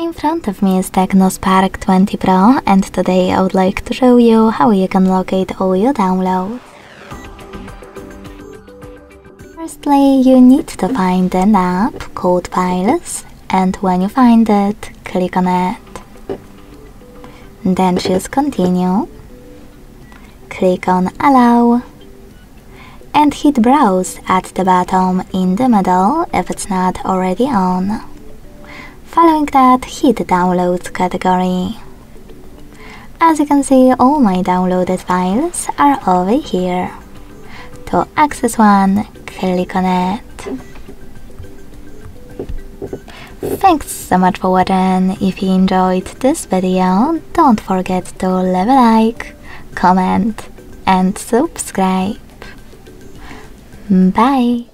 In front of me is TECNO Spark 20 Pro and today I would like to show you how you can locate all your downloads. Firstly, you need to find an app called Files and when you find it, click on it. Then choose Continue, click on Allow and hit Browse at the bottom in the middle if it's not already on. Following that, hit Downloads category. As you can see, all my downloaded files are over here. To access one, click on it. Thanks so much for watching. If you enjoyed this video, don't forget to leave a like, comment and subscribe. Bye!